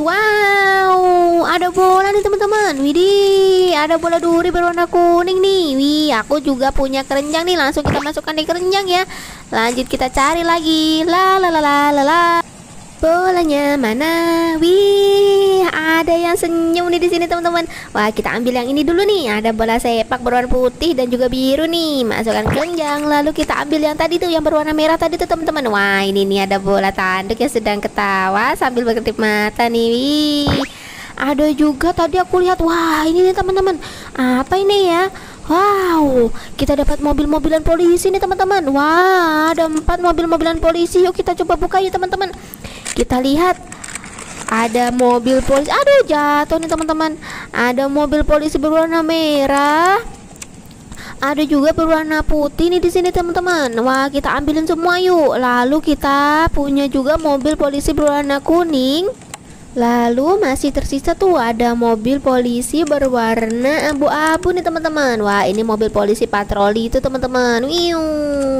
Wow, ada bola nih teman-teman. Widih, ada bola duri berwarna kuning nih. Wih, aku juga punya keranjang nih. Langsung kita masukkan di keranjang ya. Lanjut kita cari lagi. La la la la la la. Bolanya mana? Wih, ada yang senyum nih di sini teman-teman. Wah, kita ambil yang ini dulu nih. Ada bola sepak berwarna putih dan juga biru nih. Masukkan keranjang. Lalu kita ambil yang tadi tuh yang berwarna merah tadi tuh teman-teman. Wah, ini nih ada bola tanduk yang sedang ketawa sambil berkedip mata nih. Wih. Ada juga tadi aku lihat. Wah, ini nih teman-teman. Apa ini ya? Wow, kita dapat mobil-mobilan polisi nih teman-teman. Wah, ada empat mobil-mobilan polisi. Yuk kita coba buka yuk teman-teman. Kita lihat ada mobil polisi. Aduh, jatuh nih teman-teman. Ada mobil polisi berwarna merah. Ada juga berwarna putih nih di sini teman-teman. Wah, kita ambilin semua yuk. Lalu kita punya juga mobil polisi berwarna kuning. Lalu masih tersisa tuh ada mobil polisi berwarna abu-abu nih teman-teman. Wah, ini mobil polisi patroli itu teman-teman. Wiu,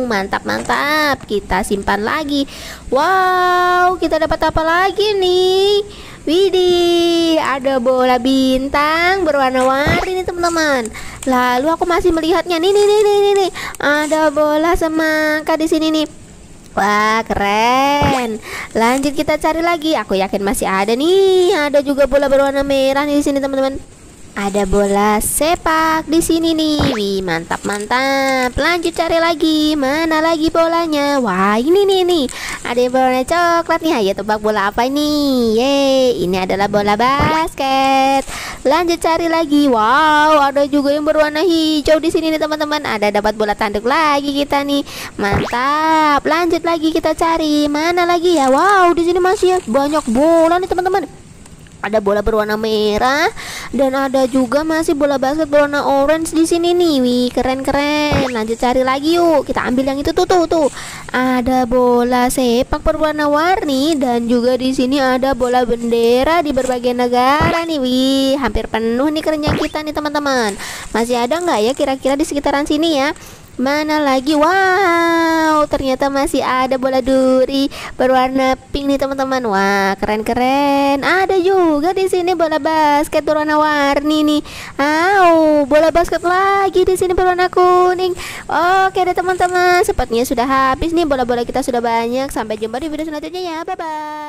mantap mantap. Kita simpan lagi. Wow, kita dapat apa lagi nih? Widih, ada bola bintang berwarna-warni nih teman-teman. Lalu aku masih melihatnya nih nih nih nih nih. Ada bola semangka di sini nih. Wah keren Lanjut kita cari lagi Aku yakin masih ada nih Ada juga bola berwarna merah nih di sini teman-teman ada bola sepak di sini nih. Wih, mantap mantap. Lanjut cari lagi. Mana lagi bolanya? Wah, ini nih nih. Ada berwarna coklat nih. Ayo tebak bola apa ini? Yeay, ini adalah bola basket. Lanjut cari lagi. Wow, ada juga yang berwarna hijau di sini nih teman-teman. Ada dapat bola tanduk lagi kita nih. Mantap. Lanjut lagi kita cari. Mana lagi ya? Wow, di sini masih banyak bola nih teman-teman ada bola berwarna merah dan ada juga masih bola basket berwarna orange di sini nih. Wih, keren-keren. Lanjut cari lagi yuk. Kita ambil yang itu tuh tuh tuh. Ada bola sepak berwarna warni dan juga di sini ada bola bendera di berbagai negara nih. Wih, hampir penuh nih kerennya kita nih teman-teman. Masih ada nggak ya kira-kira di sekitaran sini ya? Mana lagi? Wow, ternyata masih ada bola duri berwarna pink nih teman-teman. Wah, keren-keren. Ada juga di sini bola basket berwarna warni nih. Wow, bola basket lagi di sini berwarna kuning. Oke deh teman-teman, sepertinya sudah habis nih bola-bola kita sudah banyak. Sampai jumpa di video selanjutnya ya. Bye bye.